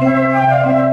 Música